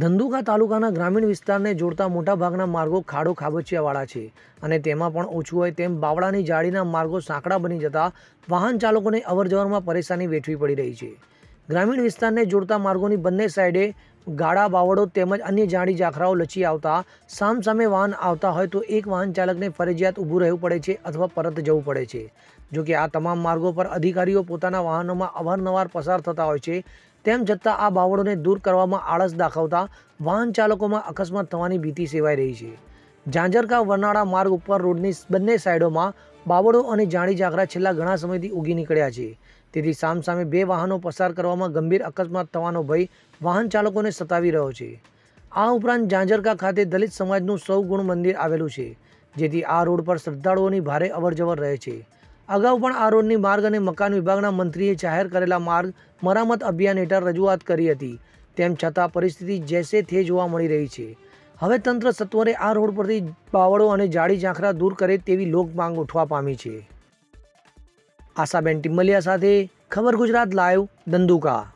ધંધુકા તાલુકાના ગ્રામીણ વિસ્તારને જોડતા મોટાભાગના માર્ગો ખાડો ખાબોચિયાવાળા છે અને તેમાં પણ ઓછું હોય તેમ બાવળાની જાળીના માર્ગો સાંકડા બની જતા વાહન ચાલકોને અવરજવરમાં પરેશાની વેઠવી પડી રહી છે. ગ્રામીણ વિસ્તારને જોડતા માર્ગોની બંને સાઈડે ગાળા, બાવળો તેમજ અન્ય જાડી જાખરાઓ લચી આવતા, સામસામે વાહન આવતા હોય તો એક વાહન ચાલકને ફરજિયાત ઊભું રહેવું પડે છે અથવા પરત જવું પડે છે. જોકે આ તમામ માર્ગો પર અધિકારીઓ પોતાના વાહનોમાં અવારનવાર પસાર થતા હોય છે, તેમ છતાં આ બાવળોને દૂર કરવામાં આળસ દાખવતા વાહન ચાલકોમાં અકસ્માત થવાની ભીતિ સેવાઈ રહી છે. ઝાંઝરકા વરનાળા માર્ગ ઉપર રોડની બંને સાઈડોમાં બાવળો અને જાણી ઝાખરા છેલ્લા ઘણા સમયથી ઉગી નીકળ્યા છે. તેથી સામસામે બે વાહનો પસાર કરવામાં ગંભીર અકસ્માત થવાનો ભય વાહન ચાલકોને સતાવી રહ્યો છે. આ ઉપરાંત ઝાંઝરકા ખાતે દલિત સમાજનું સૌ ગુણ મંદિર આવેલું છે, જેથી આ રોડ પર શ્રદ્ધાળુઓની ભારે અવરજવર રહે છે. અગાઉ પણ આ રોડની માર્ગ અને મકાન વિભાગના મંત્રીએ જાહેર કરેલા માર્ગ મરામત અભિયાન હેઠળ રજૂઆત કરી હતી. તેમ છતાં પરિસ્થિતિ જેસે થે જોવા મળી રહી છે. હવે તંત્ર સત્વરે આ રોડ પરથી બાવળો અને જાડી ઝાંખરા દૂર કરે તેવી લોક માંગ ઉઠવા પામી છે. આશાબેન ટિમ્મલિયા સાથે ખબર ગુજરાત લાઈવ દંદુકા.